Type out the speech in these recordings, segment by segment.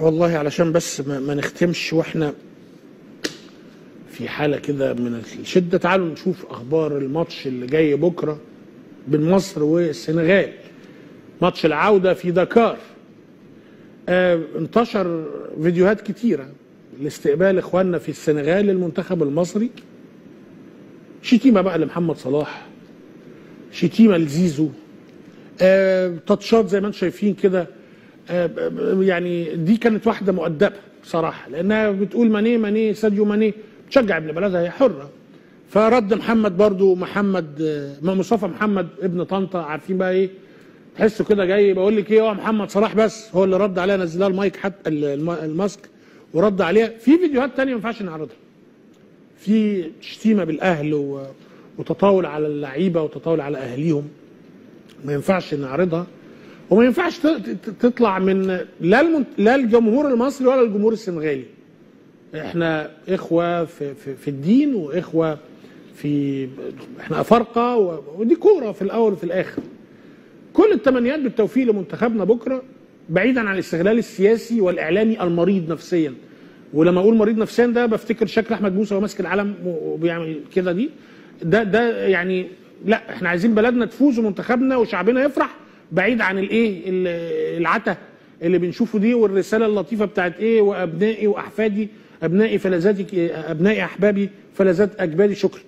والله علشان بس ما, ما نختمش وإحنا في حالة كده من الشدة تعالوا نشوف أخبار الماتش اللي جاي بكرة بين مصر والسنغال. ماتش العودة في دكار. آه انتشر فيديوهات كتيرة لاستقبال إخواننا في السنغال للمنتخب المصري. شتيمة بقى لمحمد صلاح. شتيمة لزيزو. آه تاتشات زي ما أنتم شايفين كده. يعني دي كانت واحدة مؤدبة بصراحة لأنها بتقول ماني ماني ساديو ماني تشجع ابن بلدها هي حرة. فرد محمد برضو محمد آه مصطفى محمد ابن طنطا عارفين بقى إيه؟ تحسه كده جاي بقول لك إيه هو محمد صلاح بس هو اللي رد عليها نزلها المايك حتى الماسك ورد عليها. في فيديوهات تانية ما ينفعش نعرضها. في شتيمة بالأهل. وتطاول على اللعيبة وتطاول على أهاليهم ما ينفعش نعرضها. وما ينفعش تطلع من لا المنت... لا الجمهور المصري ولا الجمهور السنغالي. إحنا إخوة في, في, في الدين وإخوة في إحنا افارقه و... ودي كورة في الأول وفي الآخر. كل التمنيات بالتوفيق لمنتخبنا بكرة بعيدا عن الاستغلال السياسي والإعلامي المريض نفسيا. ولما أقول مريض نفسيا ده بفتكر شكل أحمد موسى وهو ماسك العلم وبيعمل كده دي. ده ده يعني لا إحنا عايزين بلدنا تفوز ومنتخبنا وشعبنا يفرح بعيد عن الايه العته اللي بنشوفه دي والرسالة اللطيفة بتاعت إيه وأبنائي وأحفادي أبنائي فلذاتي أبنائي أحبابي فلذات اجبادي شكرا.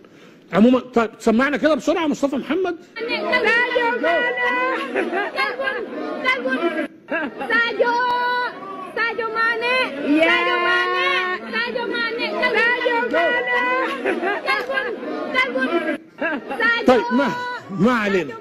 عموما طيب سمعنا كده بسرعة مصطفى محمد. طيب ما ما علينا.